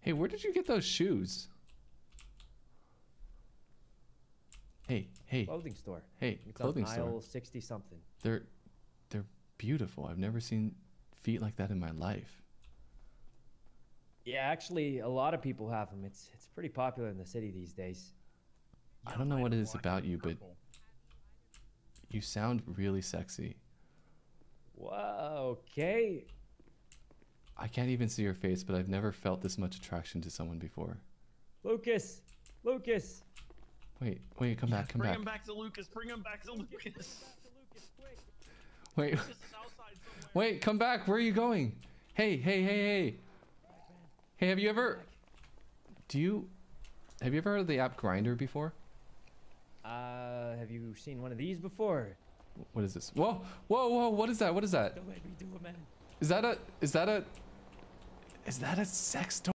Hey, where did you get those shoes? Hey, hey, Clothing store. hey, It's clothing on store. aisle 60 something. They're they're beautiful. I've never seen feet like that in my life. Yeah, actually, a lot of people have them. It's it's pretty popular in the city these days. I don't know what it is about you, but you sound really sexy. Whoa, okay. I can't even see your face, but I've never felt this much attraction to someone before. Lucas, Lucas. Wait, wait, come back, come Bring back. Bring him back to Lucas. Bring him back to Lucas. Wait, Lucas is wait, come back. Where are you going? Hey, hey, hey, hey. Hey, have you ever Do you have you ever heard of the app Grindr before? Uh, have you seen one of these before? What is this? Whoa, whoa, whoa, what is that? What is that? Don't let me do it, man. Is that a is that a is that a sex toy?